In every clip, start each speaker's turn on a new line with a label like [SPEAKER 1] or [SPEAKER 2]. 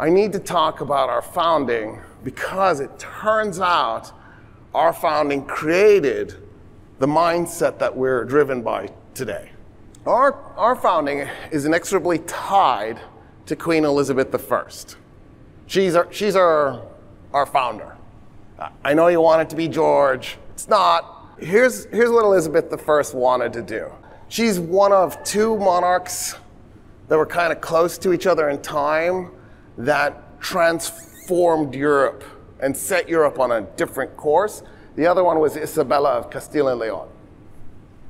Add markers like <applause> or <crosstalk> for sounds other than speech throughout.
[SPEAKER 1] I need to talk about our founding because it turns out our founding created the mindset that we're driven by today. Our, our founding is inexorably tied to Queen Elizabeth I. She's our, she's our, our founder. I know you want it to be George. It's not. Here's, here's what Elizabeth I wanted to do. She's one of two monarchs that were kind of close to each other in time that transformed Europe and set Europe on a different course. The other one was Isabella of Castile and Leon.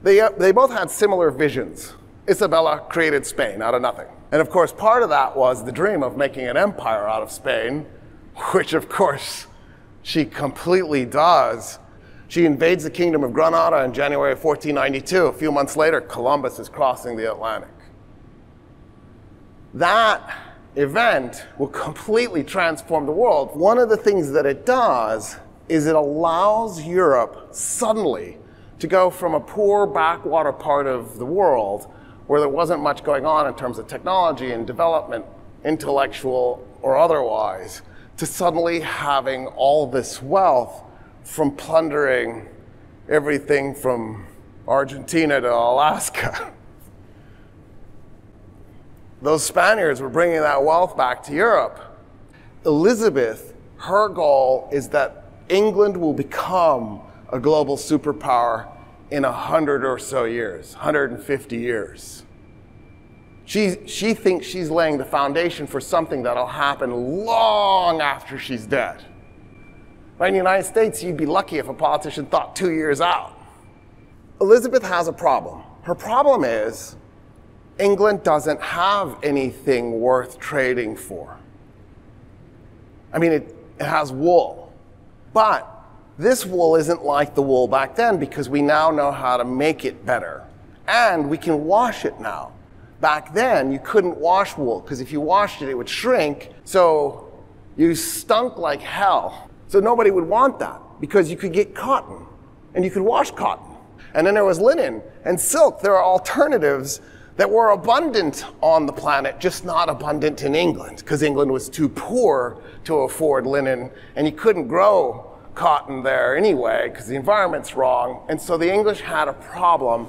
[SPEAKER 1] They, uh, they both had similar visions. Isabella created Spain out of nothing. And of course, part of that was the dream of making an empire out of Spain, <laughs> which of course she completely does. She invades the kingdom of Granada in January of 1492. A few months later, Columbus is crossing the Atlantic. That event will completely transform the world. One of the things that it does is it allows Europe suddenly to go from a poor backwater part of the world where there wasn't much going on in terms of technology and development, intellectual or otherwise, to suddenly having all this wealth from plundering everything from Argentina to Alaska. <laughs> Those Spaniards were bringing that wealth back to Europe. Elizabeth, her goal is that England will become a global superpower in 100 or so years, 150 years. She, she thinks she's laying the foundation for something that'll happen long after she's dead. In the United States, you'd be lucky if a politician thought two years out. Elizabeth has a problem. Her problem is England doesn't have anything worth trading for. I mean, it, it has wool, but this wool isn't like the wool back then because we now know how to make it better. And we can wash it now. Back then, you couldn't wash wool because if you washed it, it would shrink. So you stunk like hell. So nobody would want that because you could get cotton and you could wash cotton. And then there was linen and silk. There are alternatives that were abundant on the planet, just not abundant in England, because England was too poor to afford linen, and you couldn't grow cotton there anyway, because the environment's wrong. And so the English had a problem.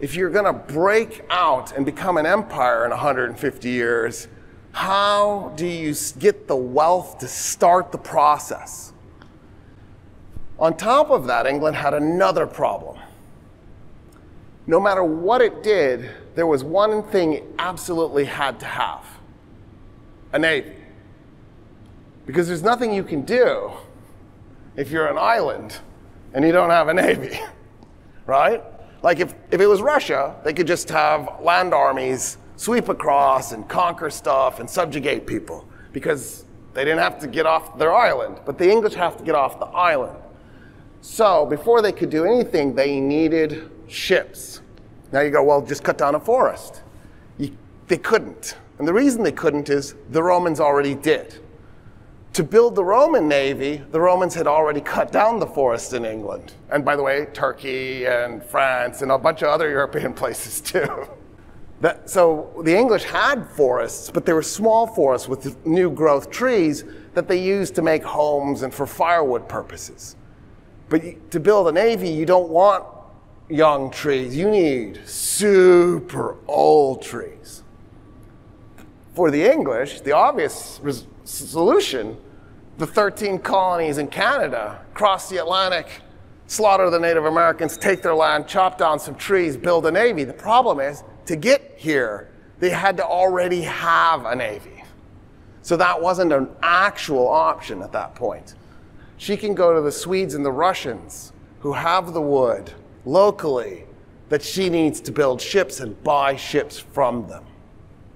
[SPEAKER 1] If you're going to break out and become an empire in 150 years, how do you get the wealth to start the process? On top of that, England had another problem. No matter what it did, there was one thing it absolutely had to have a navy. Because there's nothing you can do if you're an island and you don't have a navy, <laughs> right? Like if, if it was Russia, they could just have land armies sweep across and conquer stuff and subjugate people because they didn't have to get off their island. But the English have to get off the island. So before they could do anything, they needed ships. Now you go, well, just cut down a forest. You, they couldn't. And the reason they couldn't is the Romans already did. To build the Roman navy, the Romans had already cut down the forest in England. And by the way, Turkey and France and a bunch of other European <laughs> places too. That, so the English had forests, but they were small forests with new growth trees that they used to make homes and for firewood purposes. But to build a navy, you don't want young trees. You need super old trees. For the English, the obvious solution the 13 colonies in Canada cross the Atlantic, slaughter the Native Americans, take their land, chop down some trees, build a navy. The problem is, to get here, they had to already have a navy. So that wasn't an actual option at that point. She can go to the Swedes and the Russians who have the wood locally that she needs to build ships and buy ships from them.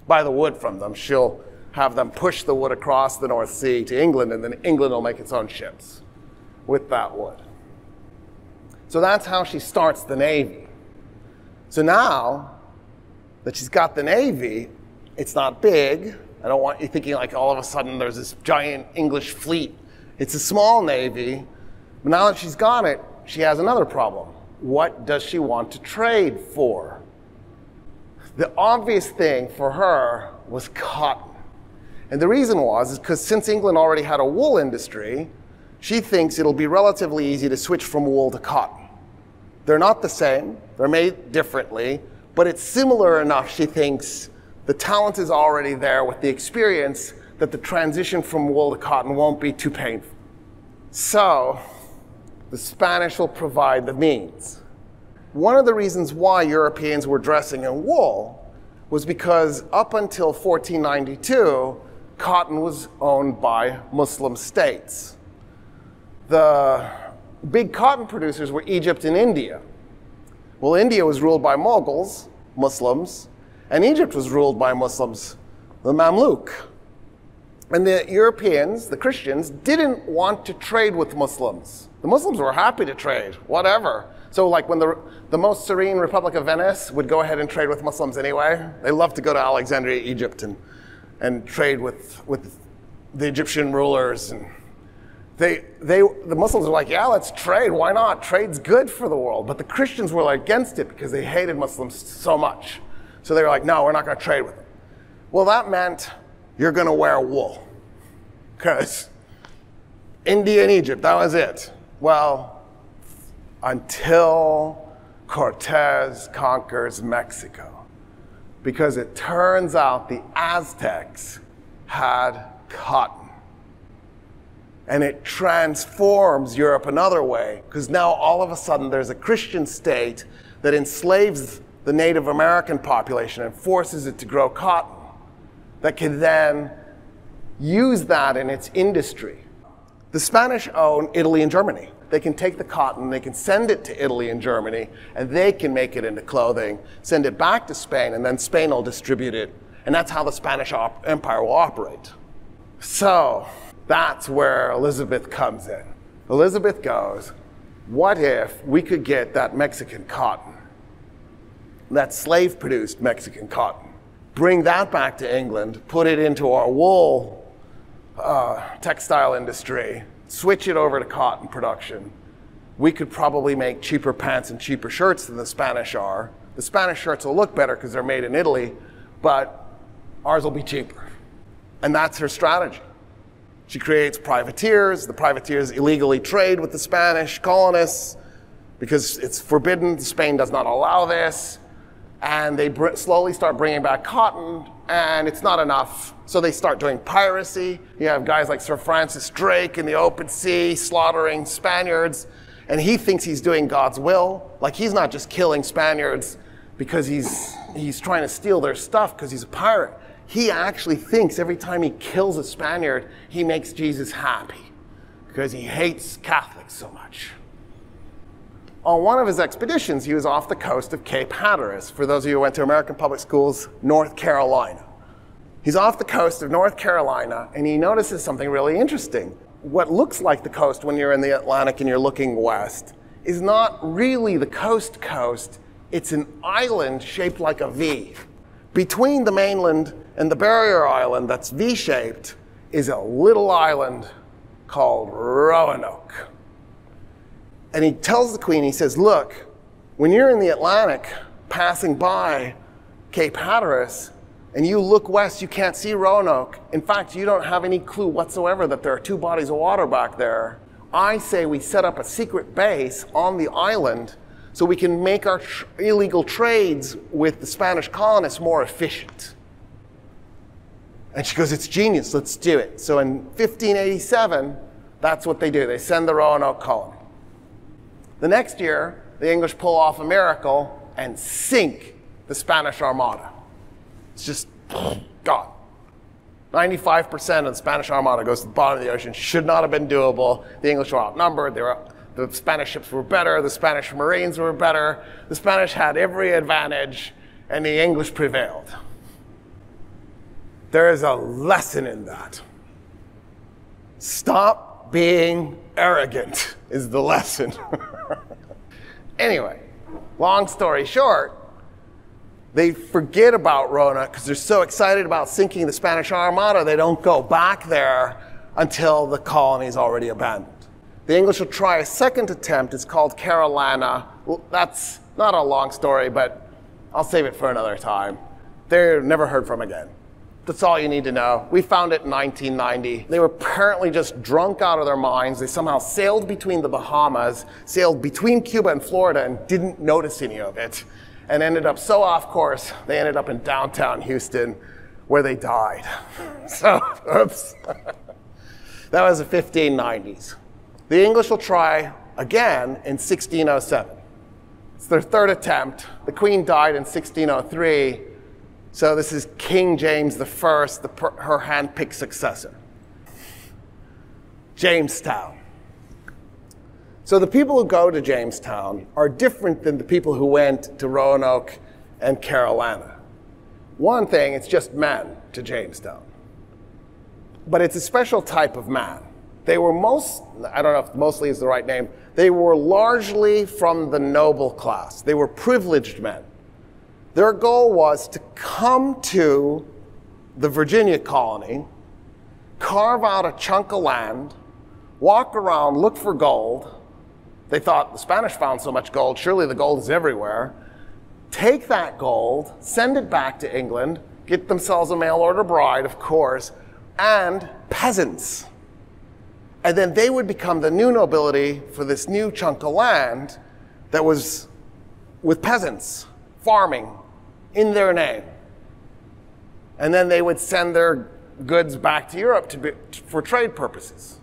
[SPEAKER 1] Buy the wood from them. She'll have them push the wood across the North Sea to England, and then England will make its own ships with that wood. So that's how she starts the Navy. So now that she's got the Navy, it's not big. I don't want you thinking like all of a sudden there's this giant English fleet. It's a small Navy. But now that she's got it, she has another problem what does she want to trade for? The obvious thing for her was cotton. And the reason was is because since England already had a wool industry, she thinks it'll be relatively easy to switch from wool to cotton. They're not the same, they're made differently, but it's similar enough, she thinks. The talent is already there with the experience that the transition from wool to cotton won't be too painful. So, the Spanish will provide the means. One of the reasons why Europeans were dressing in wool was because up until 1492, cotton was owned by Muslim states. The big cotton producers were Egypt and India. Well, India was ruled by Mughals, Muslims, and Egypt was ruled by Muslims, the Mamluk. And the Europeans, the Christians, didn't want to trade with Muslims. The Muslims were happy to trade, whatever. So, like when the, the most serene Republic of Venice would go ahead and trade with Muslims anyway, they loved to go to Alexandria, Egypt, and, and trade with, with the Egyptian rulers. And they, they, the Muslims were like, yeah, let's trade. Why not? Trade's good for the world. But the Christians were against it because they hated Muslims so much. So they were like, no, we're not going to trade with them. Well, that meant you're going to wear wool. Because India and Egypt, that was it. Well, until Cortez conquers Mexico. Because it turns out the Aztecs had cotton. And it transforms Europe another way, because now all of a sudden there's a Christian state that enslaves the Native American population and forces it to grow cotton that can then use that in its industry. The Spanish own Italy and Germany. They can take the cotton, they can send it to Italy and Germany, and they can make it into clothing, send it back to Spain, and then Spain will distribute it. And that's how the Spanish Empire will operate. So that's where Elizabeth comes in. Elizabeth goes, What if we could get that Mexican cotton, that slave produced Mexican cotton, bring that back to England, put it into our wool uh, textile industry, switch it over to cotton production, we could probably make cheaper pants and cheaper shirts than the Spanish are. The Spanish shirts will look better because they're made in Italy, but ours will be cheaper. And that's her strategy. She creates privateers. The privateers illegally trade with the Spanish colonists because it's forbidden. Spain does not allow this. And they slowly start bringing back cotton, and it's not enough. So they start doing piracy. You have guys like Sir Francis Drake in the open sea slaughtering Spaniards, and he thinks he's doing God's will. Like he's not just killing Spaniards because he's, he's trying to steal their stuff because he's a pirate. He actually thinks every time he kills a Spaniard, he makes Jesus happy because he hates Catholics so much. On one of his expeditions, he was off the coast of Cape Hatteras. For those of you who went to American public schools, North Carolina. He's off the coast of North Carolina and he notices something really interesting. What looks like the coast when you're in the Atlantic and you're looking west is not really the coast coast, it's an island shaped like a V. Between the mainland and the barrier island that's V shaped is a little island called Roanoke. And he tells the queen, he says, Look, when you're in the Atlantic passing by Cape Hatteras and you look west, you can't see Roanoke. In fact, you don't have any clue whatsoever that there are two bodies of water back there. I say we set up a secret base on the island so we can make our tr- illegal trades with the Spanish colonists more efficient. And she goes, It's genius, let's do it. So in 1587, that's what they do. They send the Roanoke colony. The next year, the English pull off a miracle and sink the Spanish Armada. It's just gone. 95% of the Spanish Armada goes to the bottom of the ocean. Should not have been doable. The English were outnumbered. Were, the Spanish ships were better. The Spanish Marines were better. The Spanish had every advantage, and the English prevailed. There is a lesson in that. Stop being arrogant, is the <laughs> lesson. Anyway, long story short, they forget about Roanoke because they're so excited about sinking the Spanish Armada, they don't go back there until the colony is already abandoned. The English will try a second attempt. It's called Carolina. Well, that's not a long story, but I'll save it for another time. They're never heard from again. That's all you need to know. We found it in 1990. They were apparently just drunk out of their minds. They somehow sailed between the Bahamas, sailed between Cuba and Florida, and didn't notice any of it, and ended up so off course, they ended up in downtown Houston where they died. <laughs> So, oops. <laughs> that was the 1590s. The English will try again in 1607. It's their third attempt. The Queen died in 1603 so this is King James I, the, her handpicked successor. Jamestown. So the people who go to Jamestown are different than the people who went to Roanoke and Carolina. One thing, it's just men to Jamestown. But it's a special type of man. They were most, I don't know if mostly is the right name, they were largely from the noble class. They were privileged men. Their goal was to come to the Virginia colony, carve out a chunk of land, walk around, look for gold. They thought the Spanish found so much gold, surely the gold is everywhere. Take that gold, send it back to England, get themselves a mail order bride, of course, and peasants. And then they would become the new nobility for this new chunk of land that was with peasants farming in their name. And then they would send their goods back to Europe to be, for trade purposes.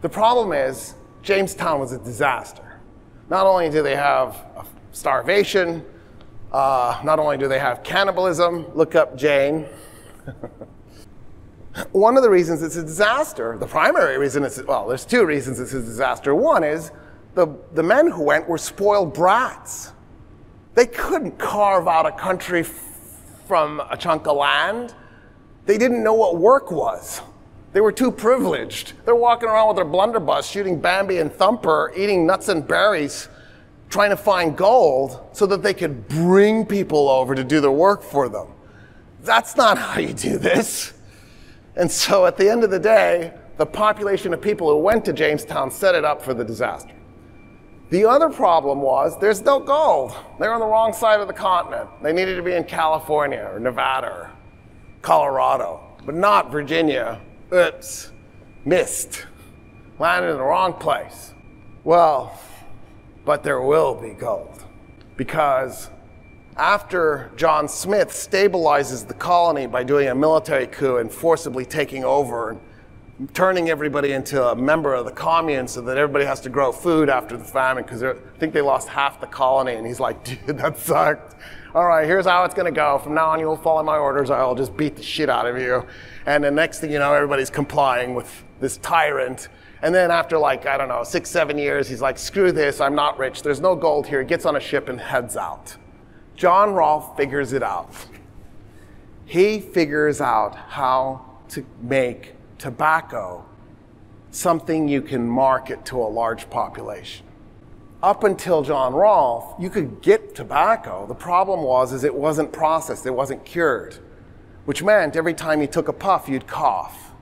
[SPEAKER 1] The problem is, Jamestown was a disaster. Not only do they have starvation, uh, not only do they have cannibalism, look up Jane. <laughs> One of the reasons it's a disaster, the primary reason it's, well, there's two reasons it's a disaster. One is the, the men who went were spoiled brats. They couldn't carve out a country from a chunk of land. They didn't know what work was. They were too privileged. They're walking around with their blunderbuss, shooting Bambi and Thumper, eating nuts and berries, trying to find gold so that they could bring people over to do the work for them. That's not how you do this. And so at the end of the day, the population of people who went to Jamestown set it up for the disaster. The other problem was there's no gold. They're on the wrong side of the continent. They needed to be in California or Nevada or Colorado, but not Virginia. Oops, missed. Landed in the wrong place. Well, but there will be gold because after John Smith stabilizes the colony by doing a military coup and forcibly taking over turning everybody into a member of the commune so that everybody has to grow food after the famine because I think they lost half the colony. And he's like, <laughs> dude, that sucked. All right, here's how it's going to go. From now on, you'll follow my orders. or I'll just beat the shit out of you. And the next thing you know, everybody's complying with this tyrant. And then after like, I don't know, six, seven years, he's like, screw this, I'm not rich. There's no gold here. He gets on a ship and heads out. John Rolfe figures it out. He figures out how to make tobacco something you can market to a large population. Up until John Rolfe, you could get tobacco. The problem was is it wasn't processed, it wasn't cured, which meant every time you took a puff, you'd cough.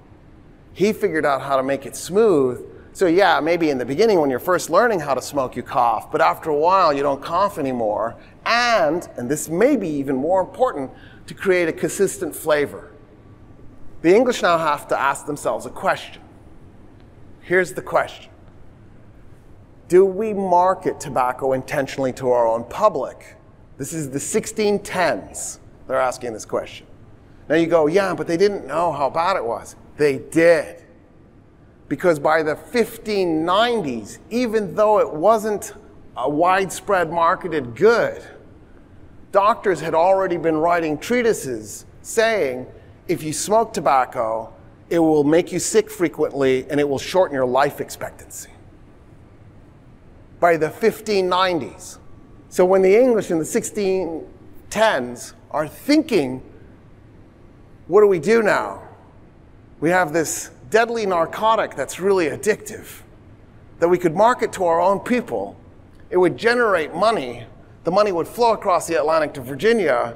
[SPEAKER 1] He figured out how to make it smooth. So yeah, maybe in the beginning when you're first learning how to smoke, you cough, but after a while you don't cough anymore. And, and this may be even more important, to create a consistent flavor. The English now have to ask themselves a question. Here's the question Do we market tobacco intentionally to our own public? This is the 1610s. They're asking this question. Now you go, yeah, but they didn't know how bad it was. They did. Because by the 1590s, even though it wasn't a widespread marketed good, doctors had already been writing treatises saying if you smoke tobacco, it will make you sick frequently and it will shorten your life expectancy. By the 1590s. So when the English in the 1610s are thinking, what do we do now? We have this deadly narcotic that's really addictive that we could market to our own people. It would generate money. The money would flow across the Atlantic to Virginia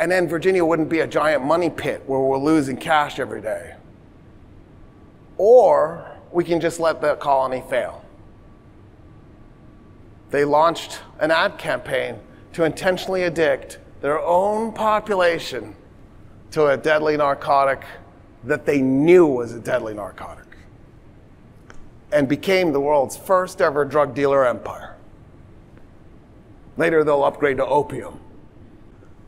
[SPEAKER 1] and then Virginia wouldn't be a giant money pit where we're losing cash every day. Or we can just let the colony fail. They launched an ad campaign to intentionally addict their own population to a deadly narcotic that they knew was a deadly narcotic and became the world's first ever drug dealer empire. Later, they'll upgrade to opium.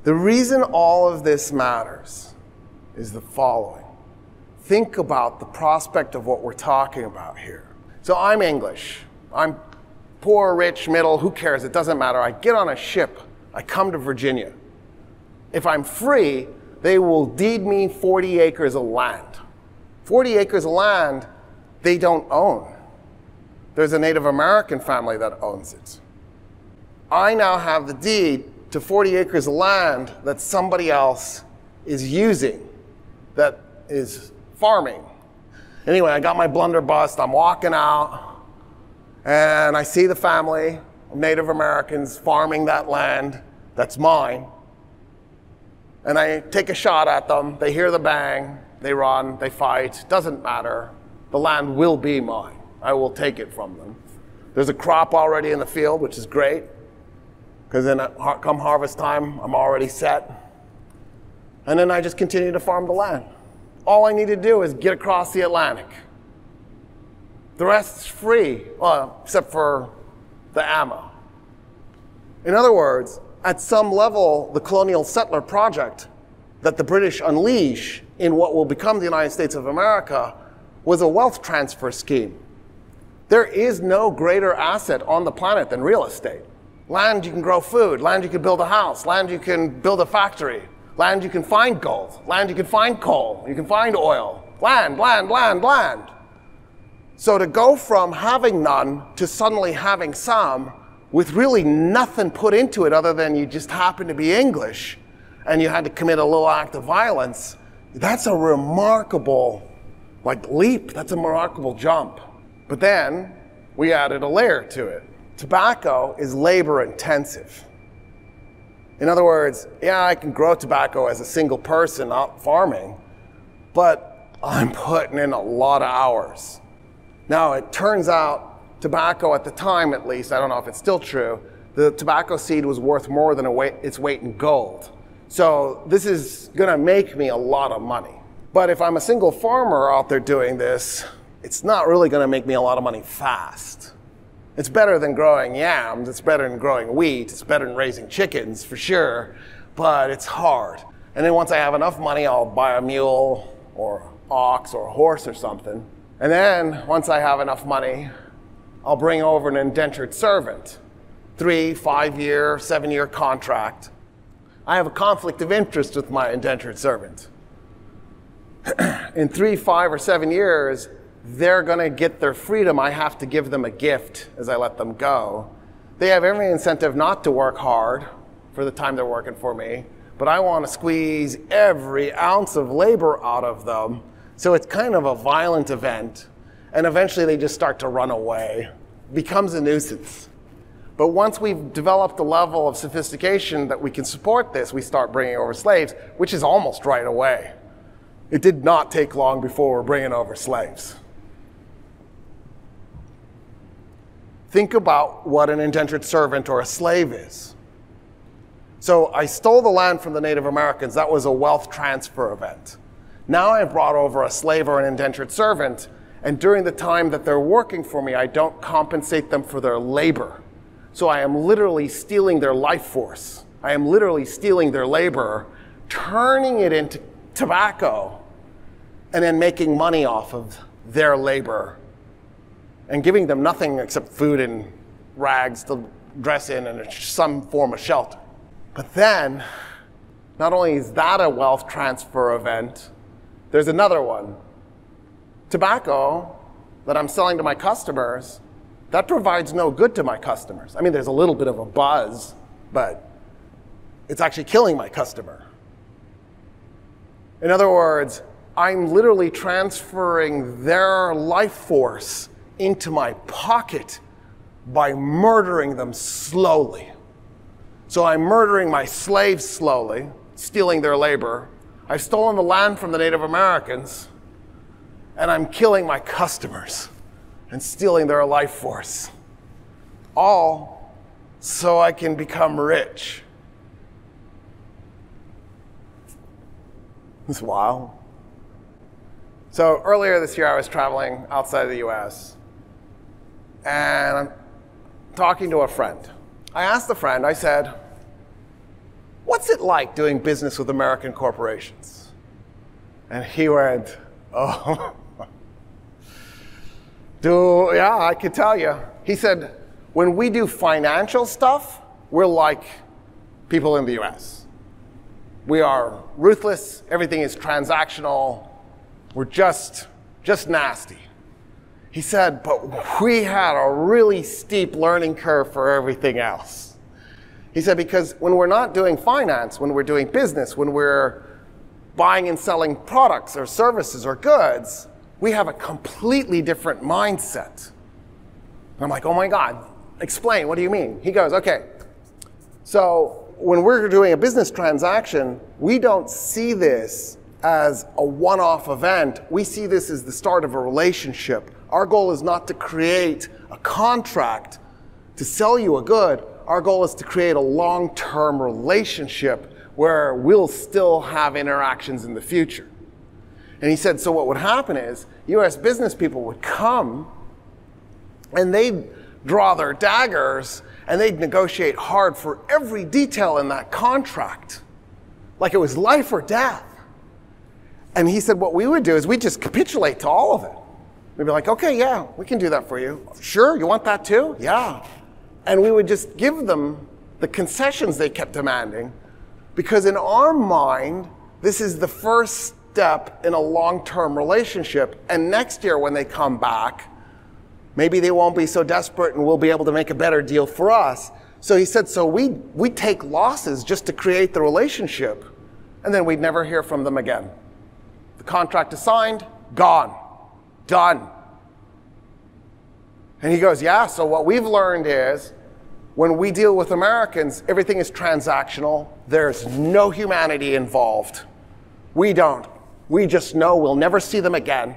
[SPEAKER 1] The reason all of this matters is the following. Think about the prospect of what we're talking about here. So I'm English. I'm poor, rich, middle, who cares? It doesn't matter. I get on a ship. I come to Virginia. If I'm free, they will deed me 40 acres of land. 40 acres of land they don't own. There's a Native American family that owns it. I now have the deed to 40 acres of land that somebody else is using, that is farming. Anyway, I got my blunderbuss, I'm walking out, and I see the family of Native Americans farming that land that's mine. And I take a shot at them, they hear the bang, they run, they fight, doesn't matter. The land will be mine. I will take it from them. There's a crop already in the field, which is great because then uh, come harvest time, I'm already set. And then I just continue to farm the land. All I need to do is get across the Atlantic. The rest is free, well, except for the ammo. In other words, at some level, the colonial settler project that the British unleash in what will become the United States of America was a wealth transfer scheme. There is no greater asset on the planet than real estate. Land you can grow food, land you can build a house, land you can build a factory, land you can find gold, land you can find coal, you can find oil. Land, land, land, land. So to go from having none to suddenly having some with really nothing put into it other than you just happen to be English and you had to commit a little act of violence, that's a remarkable like leap. That's a remarkable jump. But then we added a layer to it tobacco is labor intensive. In other words, yeah, I can grow tobacco as a single person out farming, but I'm <laughs> putting in a lot of hours. Now, it turns out tobacco at the time, at least, I don't know if it's still true, the tobacco seed was worth more than weight, its weight in gold. So this is going to make me a lot of money. But if I'm a single farmer out there doing this, it's not really going to make me a lot of money fast. It's better than growing yams, it's better than growing wheat, it's better than raising chickens for sure, but it's hard. And then once I have enough money, I'll buy a mule or ox or horse or something. And then once I have enough money, I'll bring over an indentured servant. Three, five year, seven year contract. I have a conflict of interest with my indentured servant. <clears throat> In three, five, or seven years, they're going to get their freedom. I have to give them a gift as I let them go. They have every incentive not to work hard for the time they're working for me, but I want to squeeze every ounce of labor out of them. So it's kind of a violent event. And eventually they just start to run away. It becomes a nuisance. But once we've developed a level of sophistication that we can support this, we start bringing over slaves, which is almost right away. It did not take long before we're bringing over slaves. Think about what an indentured servant or a slave is. So I stole the land from the Native Americans. That was a wealth transfer event. Now I've brought over a slave or an indentured servant, and during the time that they're working for me, I don't compensate them for their labor. So I am literally stealing their life force. I am literally stealing their labor, turning it into tobacco, and then making money off of their labor and giving them nothing except food and rags to dress in and some form of shelter. But then, not only is that a wealth transfer event, there's another one. Tobacco that I'm selling to my customers, that provides no good to my customers. I mean, there's a little bit of a buzz, but it's actually killing my customer. In other words, I'm literally transferring their life force into my pocket by murdering them slowly. So I'm murdering my slaves slowly, stealing their labor. I've stolen the land from the Native Americans, and I'm killing my customers and stealing their life force. All so I can become rich. It's wild. So earlier this year, I was traveling outside of the US and I'm talking to a friend. I asked the friend, I said, What's it like doing business with American corporations? And he went, Oh, <laughs> do, yeah, I could tell you. He said, When we do financial stuff, we're like people in the US. We are ruthless, everything is transactional, we're just, just nasty. He said, but we had a really steep learning curve for everything else. He said, because when we're not doing finance, when we're doing business, when we're buying and selling products or services or goods, we have a completely different mindset. And I'm like, oh my God, explain, what do you mean? He goes, okay, so when we're doing a business transaction, we don't see this as a one off event. We see this as the start of a relationship. Our goal is not to create a contract to sell you a good. Our goal is to create a long term relationship where we'll still have interactions in the future. And he said, so what would happen is US business people would come and they'd draw their daggers and they'd negotiate hard for every detail in that contract, like it was life or death. And he said, what we would do is we'd just capitulate to all of it. We'd be like, okay, yeah, we can do that for you. Sure, you want that too? Yeah. And we would just give them the concessions they kept demanding because in our mind, this is the first step in a long term relationship. And next year, when they come back, maybe they won't be so desperate and we'll be able to make a better deal for us. So he said, so we, we take losses just to create the relationship, and then we'd never hear from them again. The contract is signed, gone, done. And he goes, Yeah, so what we've learned is when we deal with Americans, everything is transactional, there's no humanity involved. We don't. We just know we'll never see them again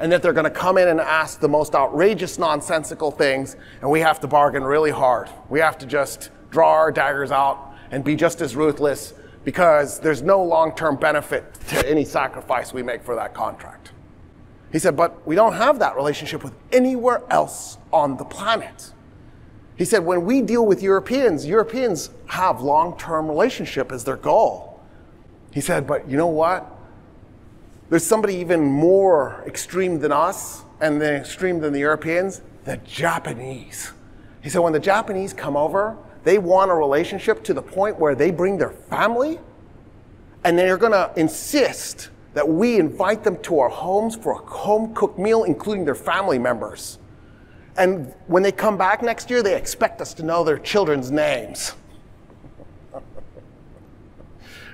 [SPEAKER 1] and that they're going to come in and ask the most outrageous, nonsensical things, and we have to bargain really hard. We have to just draw our daggers out and be just as ruthless because there's no long term benefit to any sacrifice we make for that contract. He said, but we don't have that relationship with anywhere else on the planet. He said, when we deal with Europeans, Europeans have long term relationship as their goal. He said, but you know what? There's somebody even more extreme than us and then extreme than the Europeans, the Japanese. He said, when the Japanese come over, they want a relationship to the point where they bring their family and they're going to insist that we invite them to our homes for a home cooked meal, including their family members. And when they come back next year, they expect us to know their children's names. <laughs>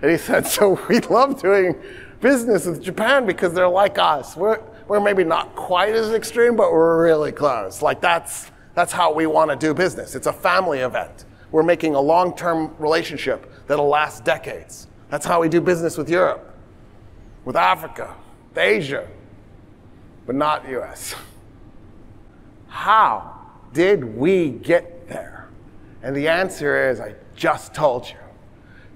[SPEAKER 1] and he said, So we love doing business with Japan because they're like us. We're, we're maybe not quite as extreme, but we're really close. Like that's, that's how we want to do business. It's a family event. We're making a long term relationship that'll last decades. That's how we do business with Europe, with Africa, with Asia, but not US. How did we get there? And the answer is I just told you.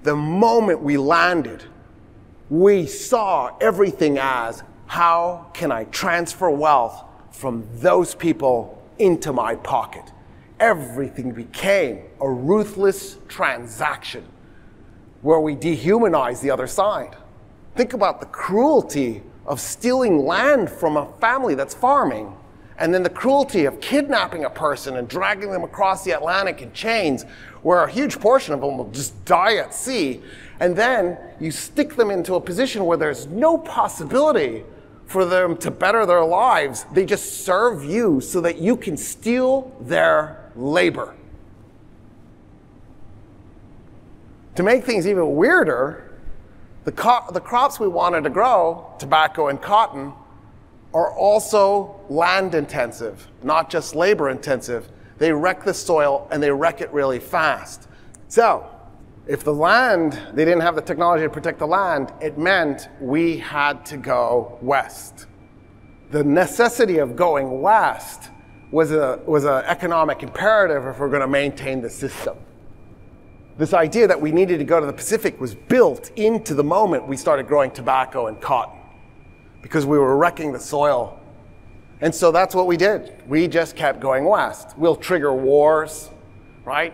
[SPEAKER 1] The moment we landed, we saw everything as how can I transfer wealth from those people into my pocket? everything became a ruthless transaction where we dehumanize the other side. Think about the cruelty of stealing land from a family that's farming, and then the cruelty of kidnapping a person and dragging them across the Atlantic in chains, where a huge portion of them will just die at sea. And then you stick them into a position where there's no possibility for them to better their lives. They just serve you so that you can steal their labor. To make things even weirder, the, co- the crops we wanted to grow, tobacco and cotton, are also land intensive, not just labor intensive. They wreck the soil and they wreck it really fast. So, if the land, they didn't have the technology to protect the land, it meant we had to go west. The necessity of going west was an was a economic imperative if we're going to maintain the system. This idea that we needed to go to the Pacific was built into the moment we started growing tobacco and cotton because we were wrecking the soil. And so that's what we did. We just kept going west. We'll trigger wars, right?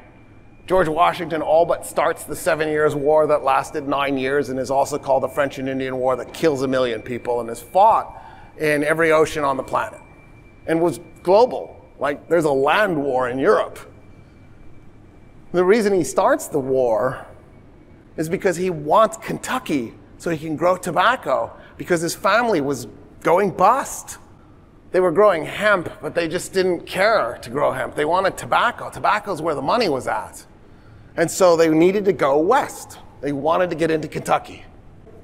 [SPEAKER 1] George Washington all but starts the Seven Years' War that lasted nine years and is also called the French and Indian War that kills a million people and is fought in every ocean on the planet and was global. Like there's a land war in Europe. The reason he starts the war is because he wants Kentucky so he can grow tobacco because his family was going bust. They were growing hemp, but they just didn't care to grow hemp. They wanted tobacco. Tobacco is where the money was at. And so they needed to go west. They wanted to get into Kentucky.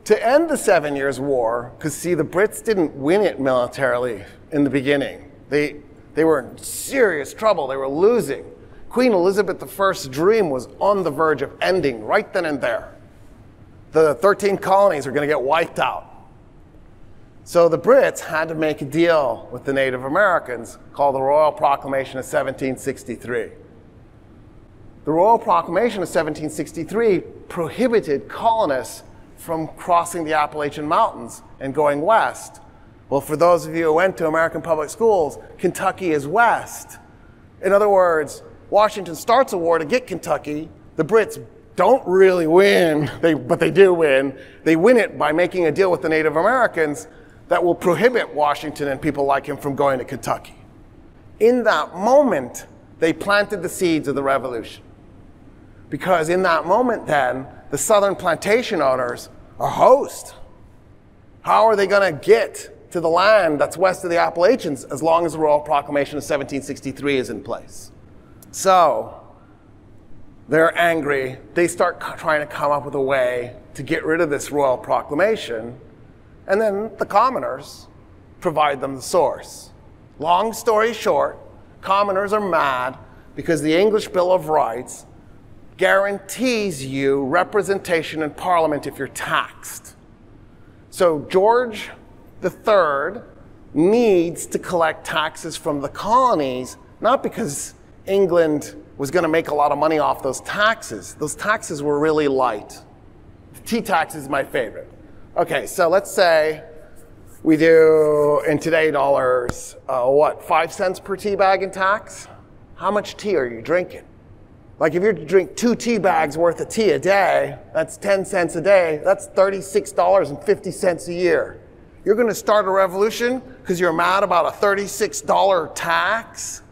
[SPEAKER 1] To end the Seven Years' War, because see, the Brits didn't win it militarily in the beginning. They, they were in serious trouble. They were losing. Queen Elizabeth I's dream was on the verge of ending right then and there. The 13 colonies are going to get wiped out. So the Brits had to make a deal with the Native Americans called the Royal Proclamation of 1763. The Royal Proclamation of 1763 prohibited colonists from crossing the Appalachian Mountains and going west. Well, for those of you who went to American public schools, Kentucky is west. In other words, Washington starts a war to get Kentucky. The Brits don't really win, they, but they do win. They win it by making a deal with the Native Americans that will prohibit Washington and people like him from going to Kentucky. In that moment, they planted the seeds of the revolution. Because in that moment, then, the southern plantation owners are host. How are they going to get to the land that's west of the Appalachians as long as the Royal Proclamation of 1763 is in place? So, they're angry. They start trying to come up with a way to get rid of this royal proclamation. And then the commoners provide them the source. Long story short, commoners are mad because the English Bill of Rights guarantees you representation in Parliament if you're taxed. So George III needs to collect taxes from the colonies, not because England was going to make a lot of money off those taxes. Those taxes were really light. The tea tax is my favorite. Okay, so let's say we do in today dollars, uh, what, five cents per tea bag in tax? How much tea are you drinking? Like if you drink two tea bags worth of tea a day, that's 10 cents a day, that's $36.50 a year. You're going to start a revolution because you're mad about a $36 tax?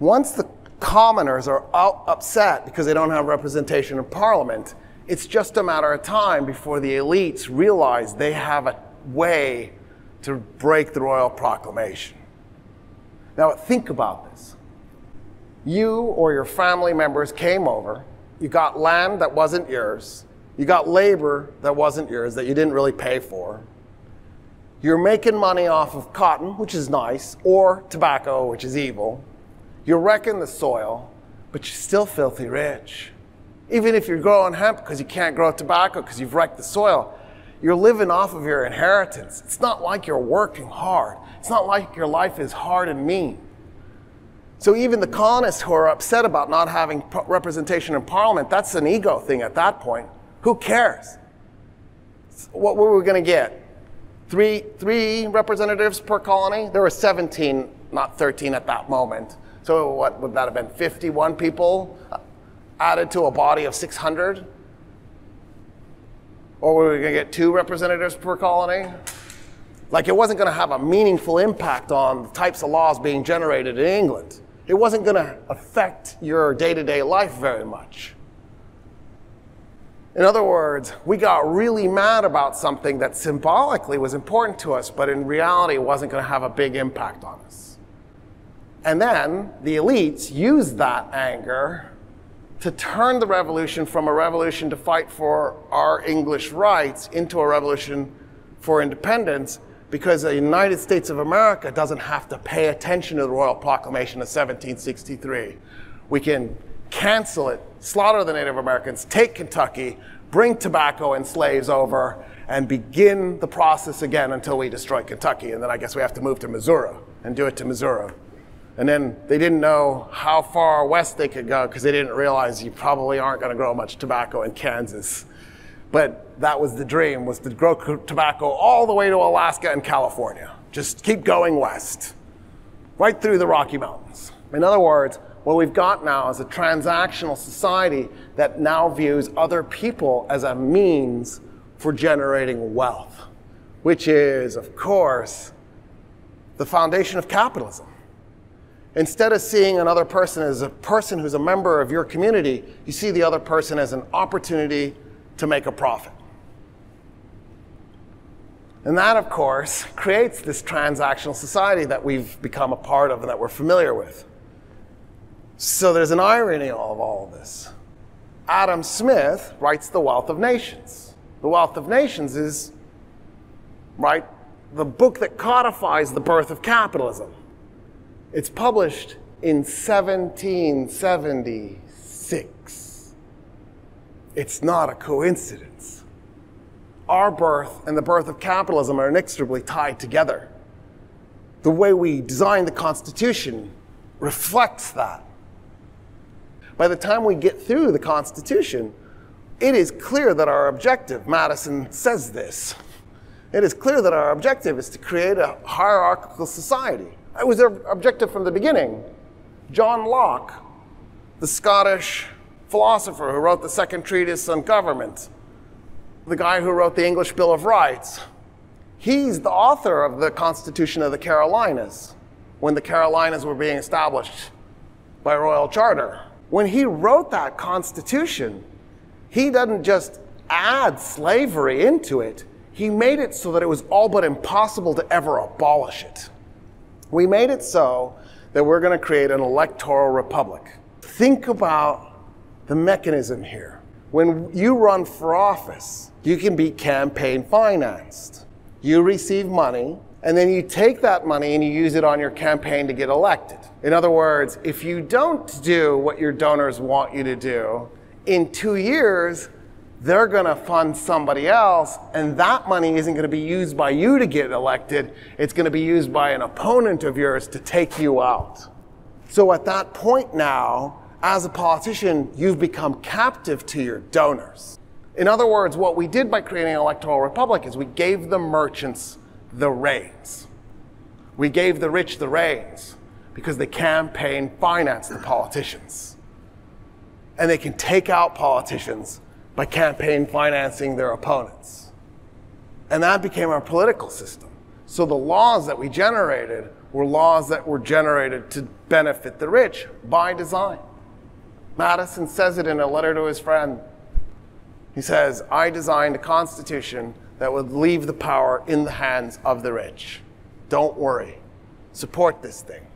[SPEAKER 1] Once the commoners are upset because they don't have representation in parliament. It's just a matter of time before the elites realize they have a way to break the royal proclamation. Now, think about this. You or your family members came over, you got land that wasn't yours, you got labor that wasn't yours, that you didn't really pay for. You're making money off of cotton, which is nice, or tobacco, which is evil. You're wrecking the soil, but you're still filthy rich. Even if you're growing hemp because you can't grow tobacco because you've wrecked the soil, you're living off of your inheritance. It's not like you're working hard. It's not like your life is hard and mean. So even the colonists who are upset about not having representation in parliament, that's an ego thing at that point. Who cares? What were we going to get? Three, three representatives per colony? There were 17, not 13 at that moment. So what would that have been? 51 people uh, added to a body of 600? Or were we going to get two representatives per colony? Like it wasn't going to have a meaningful impact on the types of laws being generated in England. It wasn't going to affect your day to day life very much. In other words, we got really mad about something that symbolically was important to us, but in reality wasn't going to have a big impact on us. And then the elites used that anger to turn the revolution from a revolution to fight for our English rights into a revolution for independence because the United States of America doesn't have to pay attention to the Royal Proclamation of 1763. We can cancel it, slaughter the Native Americans, take Kentucky, bring tobacco and slaves over, and begin the process again until we destroy Kentucky. And then I guess we have to move to Missouri and do it to Missouri And then they didn't know how far west they could go because they didn't realize you probably aren't going to grow much tobacco in Kansas. But that was the dream, was to grow tobacco all the way to Alaska and California. Just keep going west, right through the Rocky Mountains. In other words, what we've got now is a transactional society that now views other people as a means for generating wealth, which is, of course, the foundation of capitalism. Instead of seeing another person as a person who's a member of your community, you see the other person as an opportunity to make a profit. And that, of course, <laughs> creates this transactional society that we've become a part of and that we're familiar with. So there's an irony of all of this. Adam Smith writes The Wealth of Nations. The Wealth of Nations is, right, the book that codifies the birth of capitalism. It's published in 1776. It's not a coincidence. Our birth and the birth of capitalism are inextricably tied together. The way we design the Constitution reflects that. By the time we get through the Constitution, it is clear that our objective, Madison says this, it is clear that our objective is to create a hierarchical society. It was their objective from the beginning. John Locke, the Scottish philosopher who wrote the second treatise on government, the guy who wrote the English Bill of Rights, he's the author of the Constitution of the Carolinas when the Carolinas were being established by royal charter. When he wrote that Constitution, he doesn't just add slavery into it, he made it so that it was all but impossible to ever abolish it. We made it so that we're going to create an electoral republic. Think about the mechanism here. When you run for office, you can be campaign financed. You receive money, and then you take that money and you use it on your campaign to get elected. In other words, if you don't do what your donors want you to do, in two years, they're going to fund somebody else, and that money isn't going to be used by you to get elected. It's going to be used by an opponent of yours to take you out. So at that point now, as a politician, you've become captive to your donors. In other words, what we did by creating an electoral republic is we gave the merchants the reins. We gave the rich the reins because they campaign finance the politicians. And they can take out politicians by campaign financing their opponents. And that became our political system. So the laws that we generated were laws that were generated to benefit the rich by design. Madison says it in a letter to his friend. He says, I designed a constitution that would leave the power in the hands of the rich. Don't worry. Support this thing.